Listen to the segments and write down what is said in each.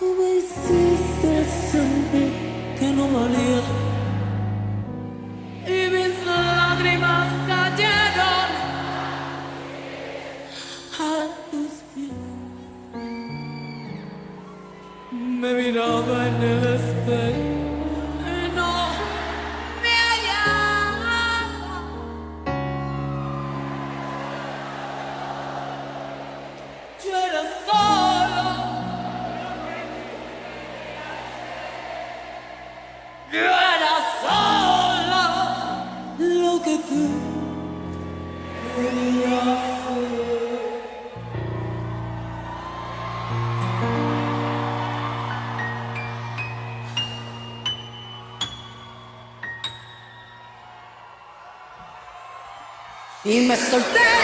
Tú me Y me solté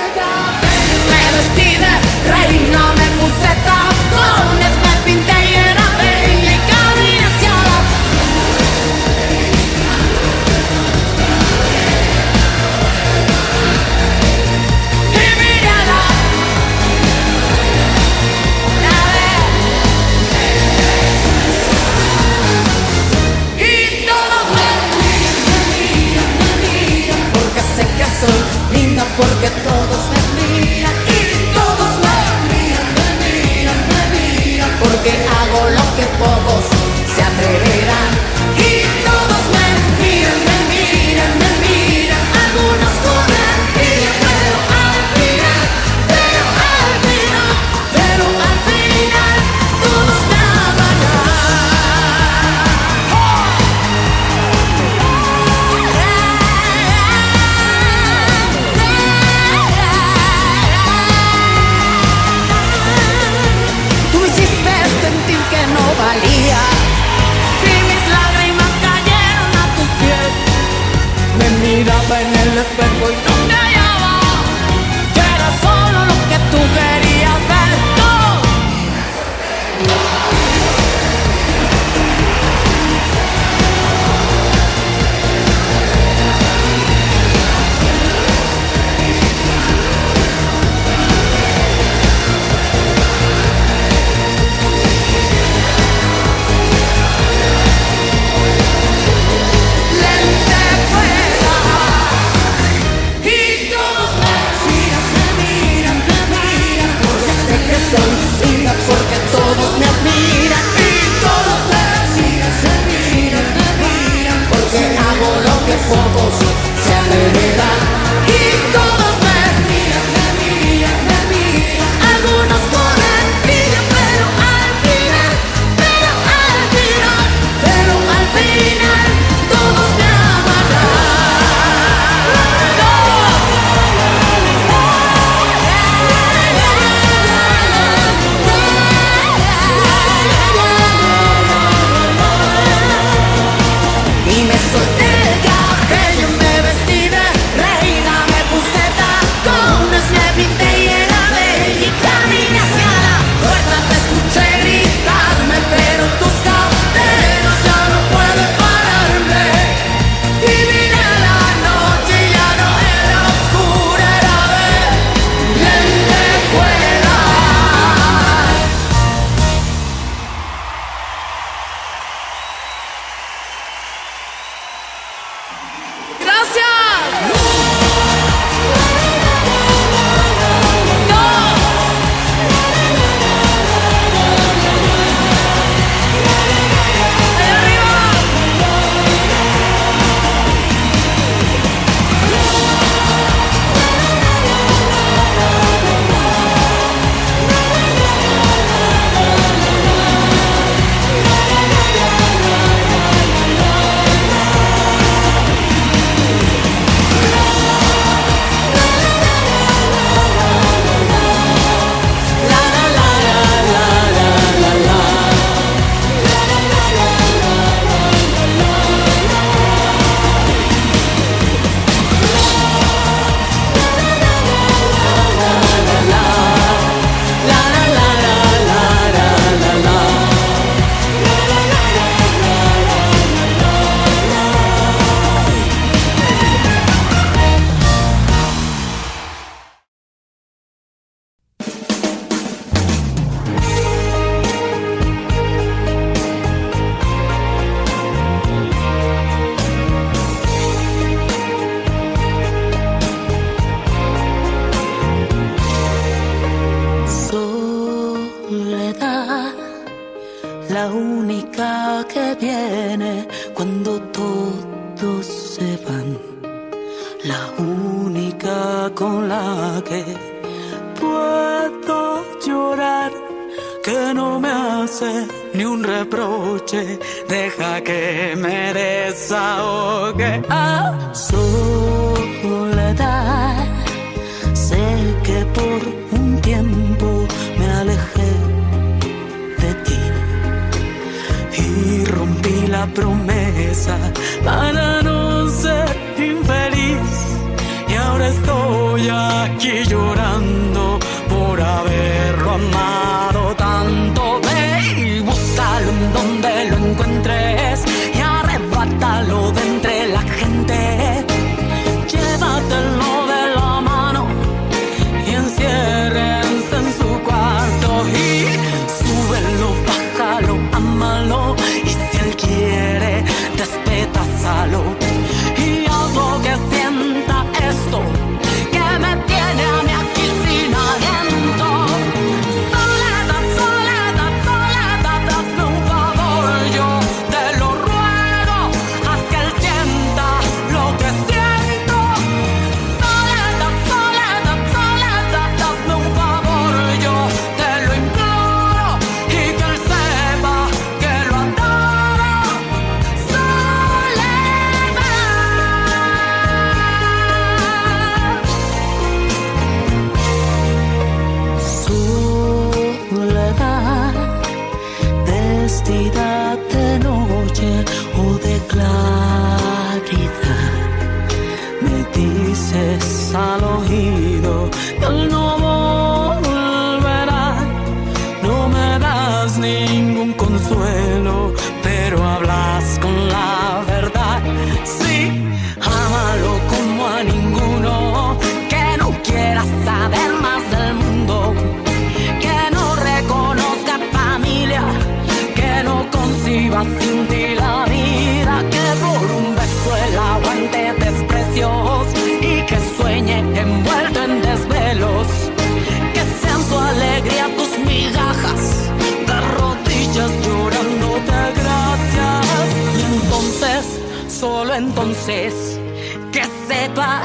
que sepa,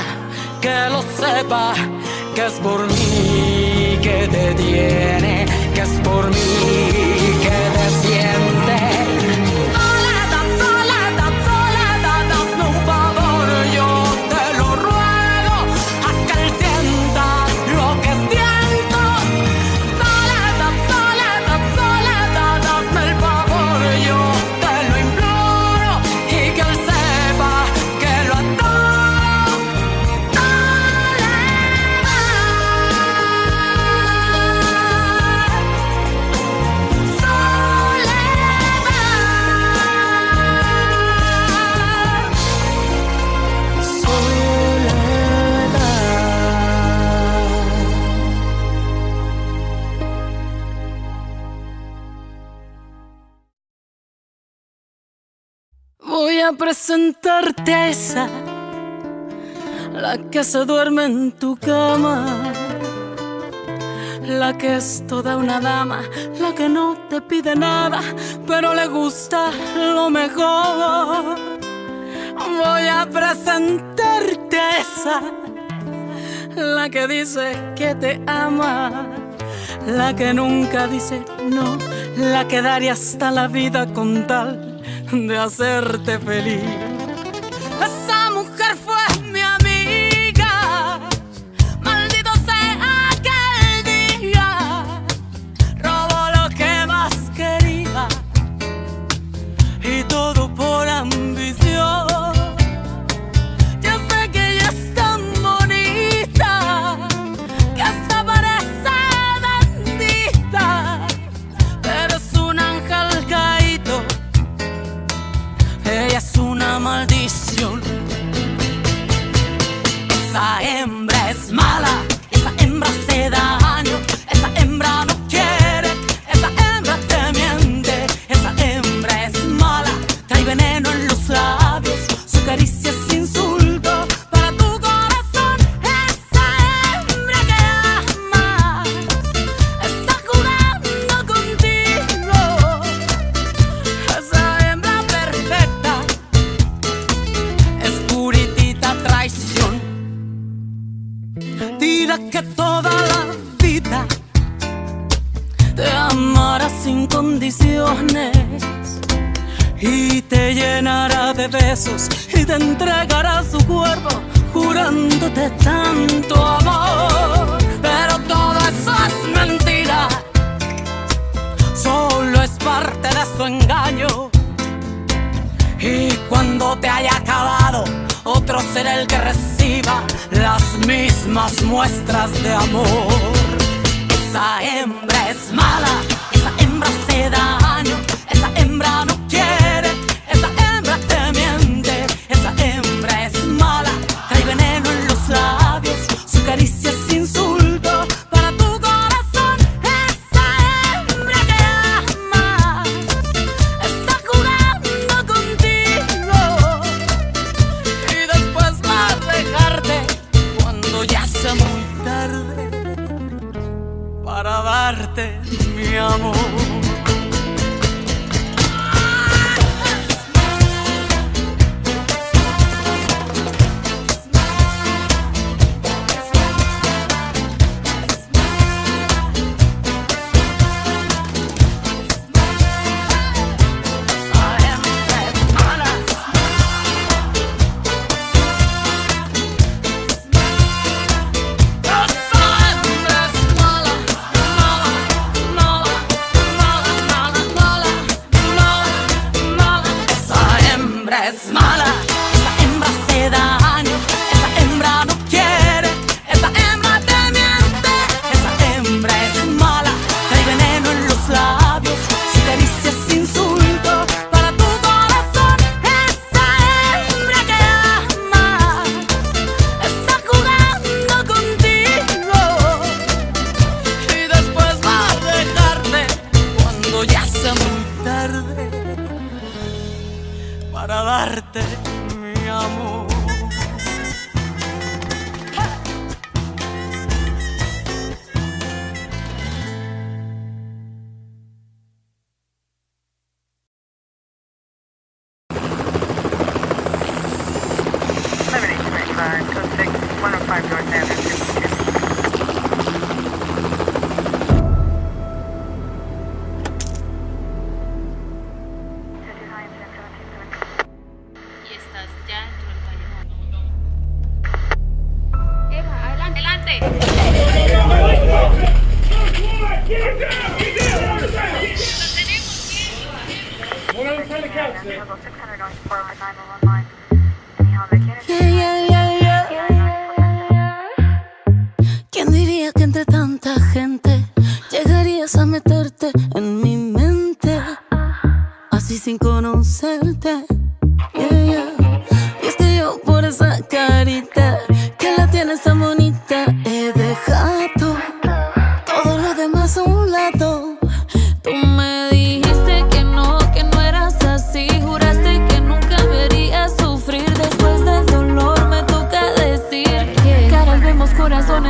que lo sepa, que es por mí que te tiene, que es por mí. Voy a presentarte esa, la que se duerme en tu cama, la que es toda una dama, la que no te pide nada, pero le gusta lo mejor. Voy a presentarte esa, la que dice que te ama, la que nunca dice no, la que daría hasta la vida con tal de hacerte feliz. Amor.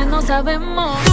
No sabemos.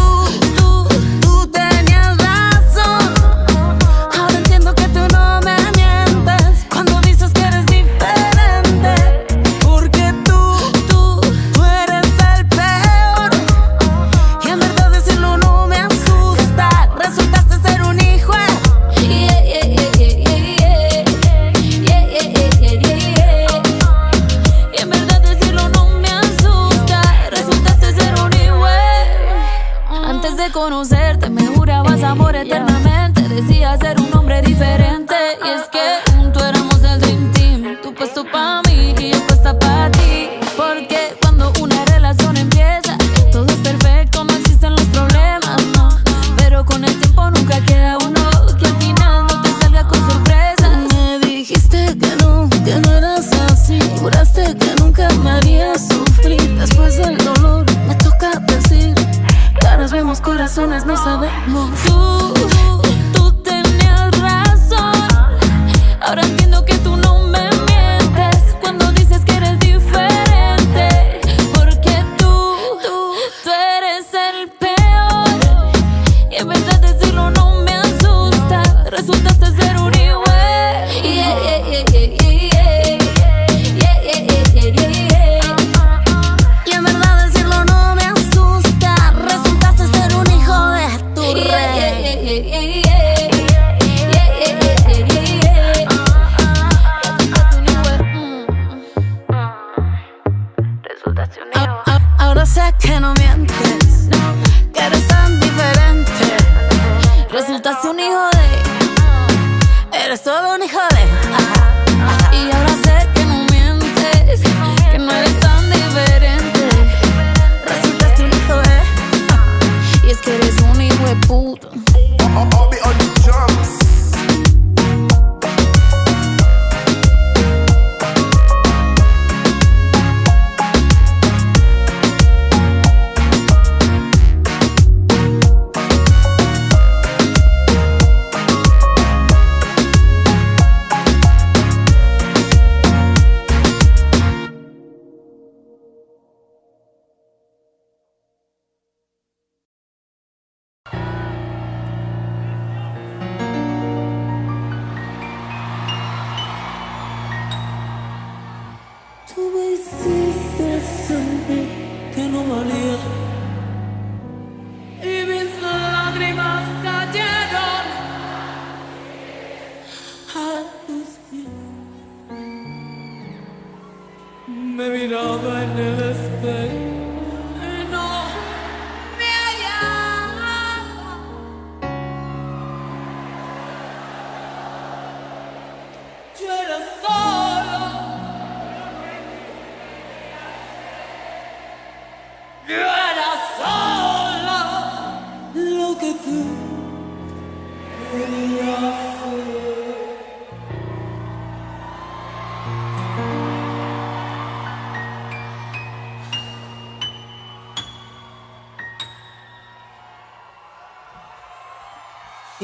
to be seen.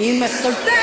Y me solté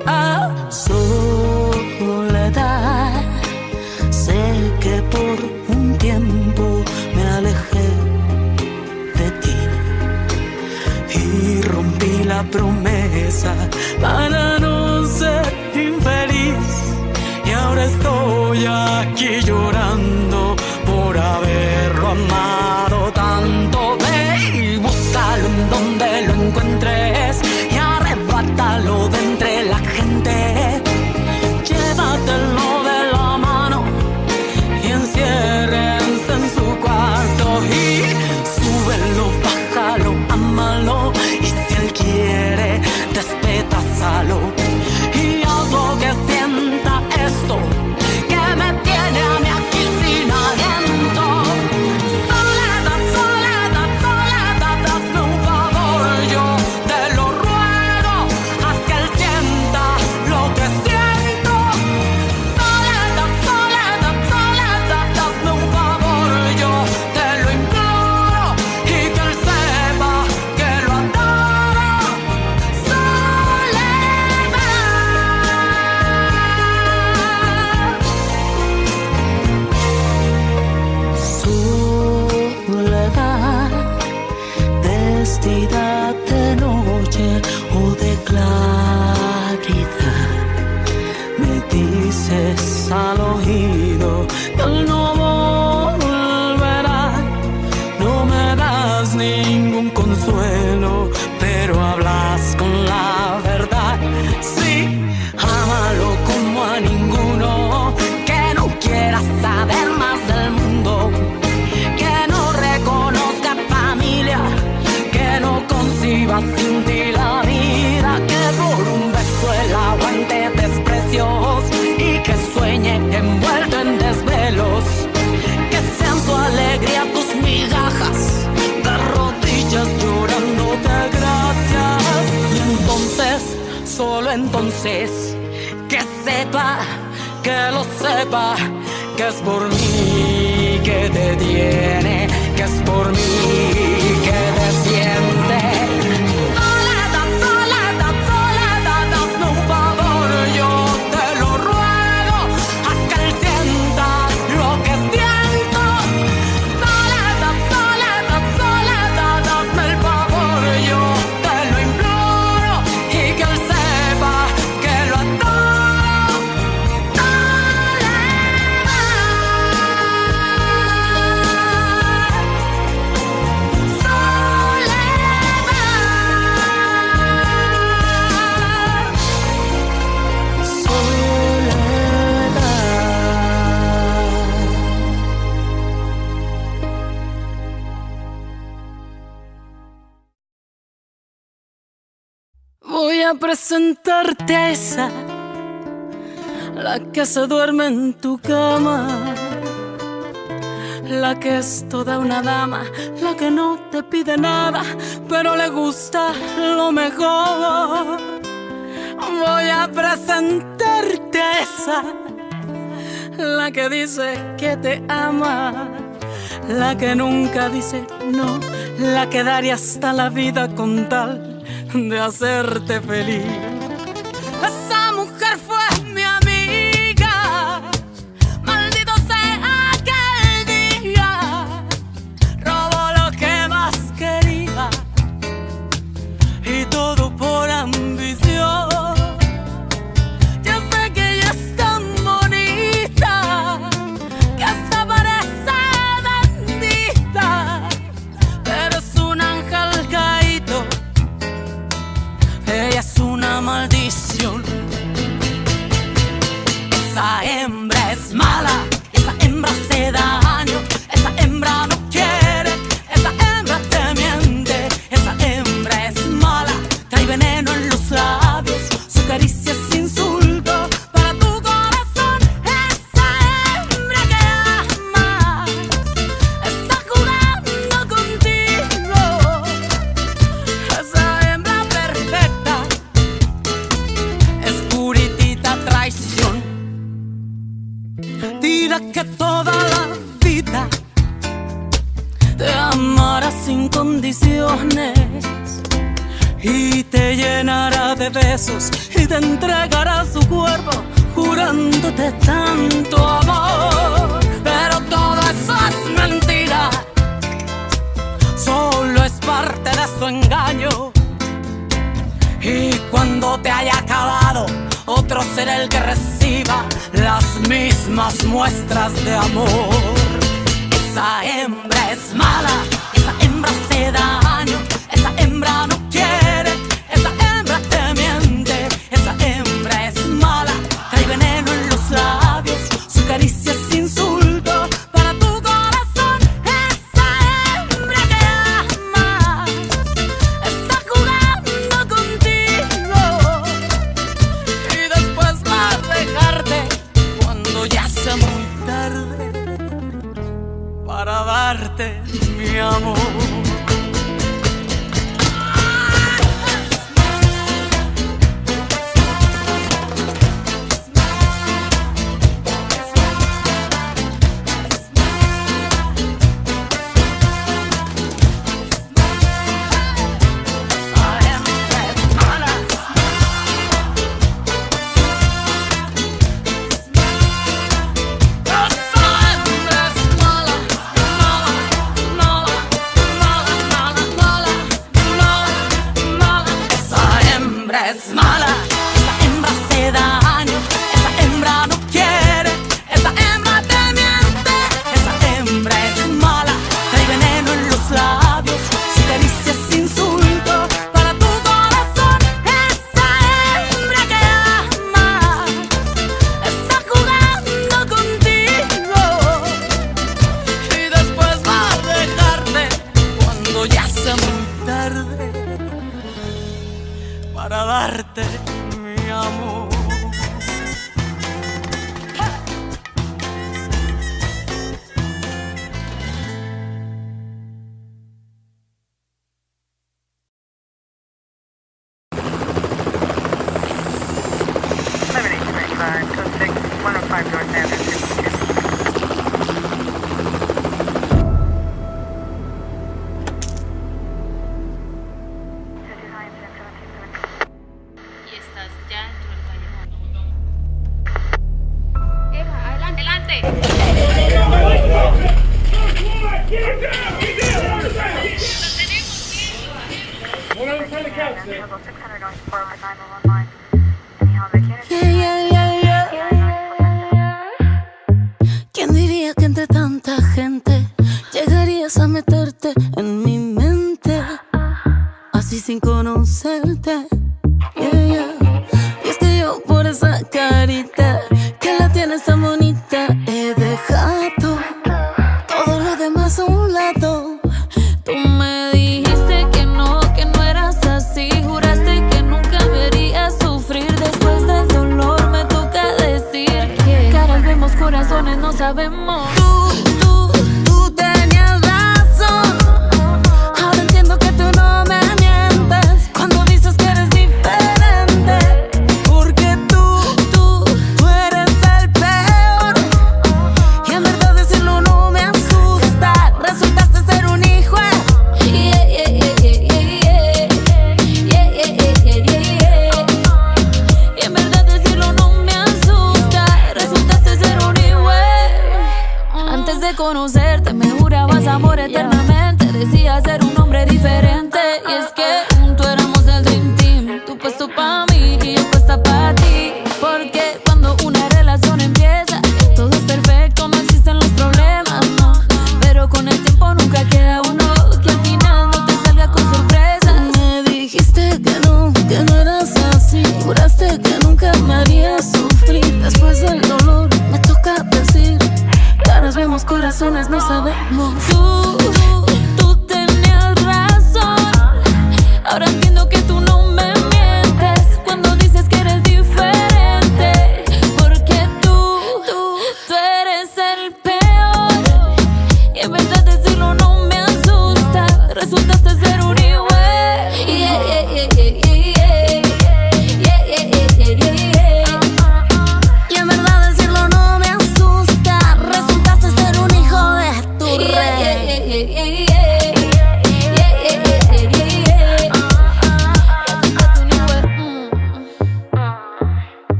fine. I la vida que por un beso el aguante desprecios y que sueñe envuelto en desvelos. Que sean su alegría tus migajas de rodillas llorándote gracias. Y entonces, solo entonces, que sepa, que lo sepa, que es por mí que te tiene, que es por mí. a presentarte esa, la que se duerme en tu cama, la que es toda una dama, la que no te pide nada, pero le gusta lo mejor. Voy a presentarte esa, la que dice que te ama, la que nunca dice no, la que daría hasta la vida con tal de hacerte feliz. Muestras de amor. Mi amor. Sabemos.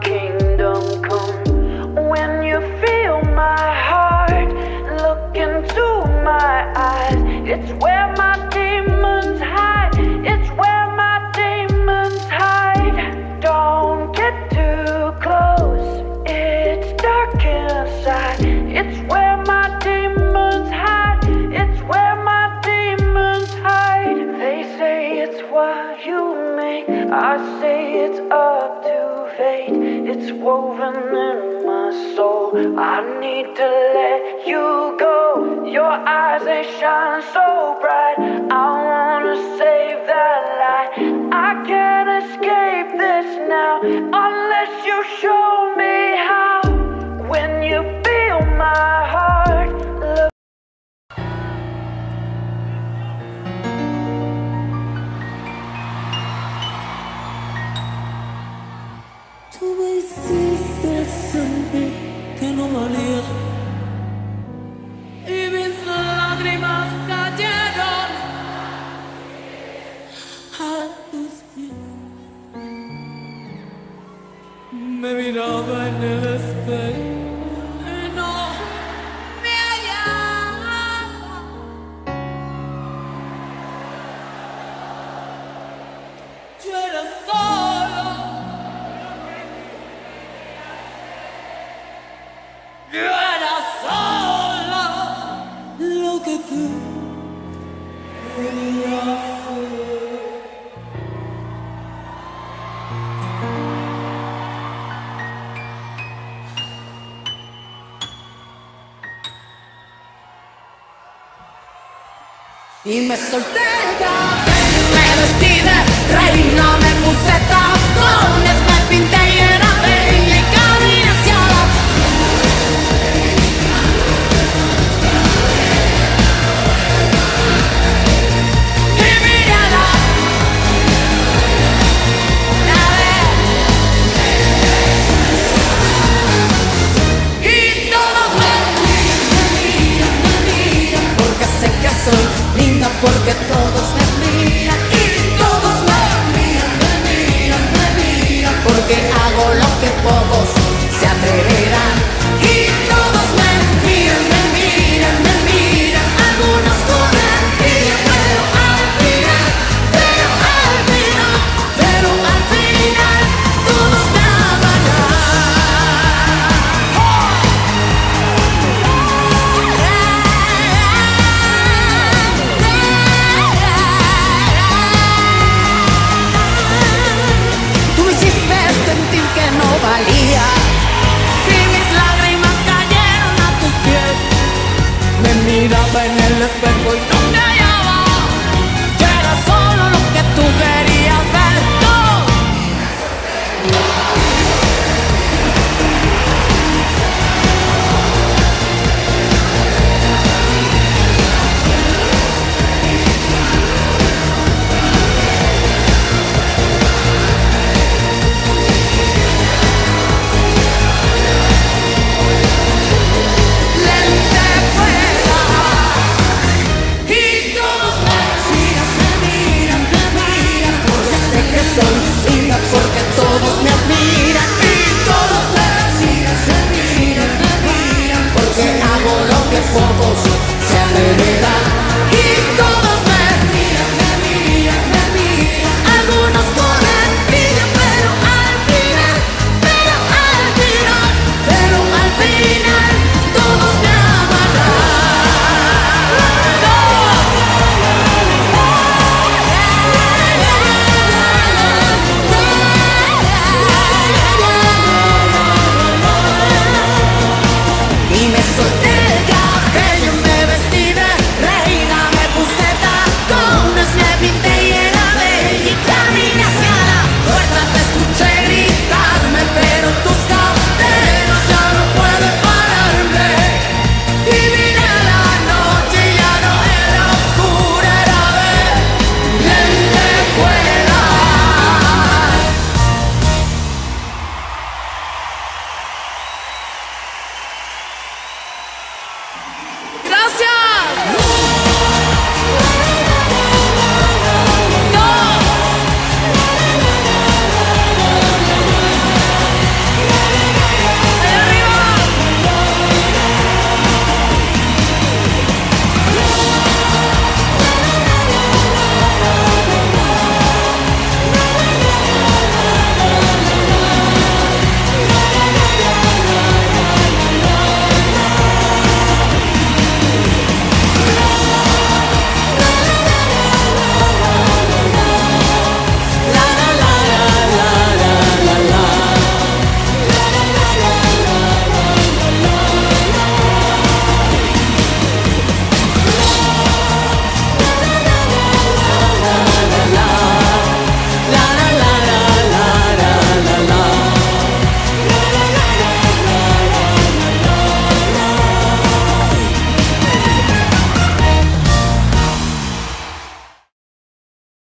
king. Y me solté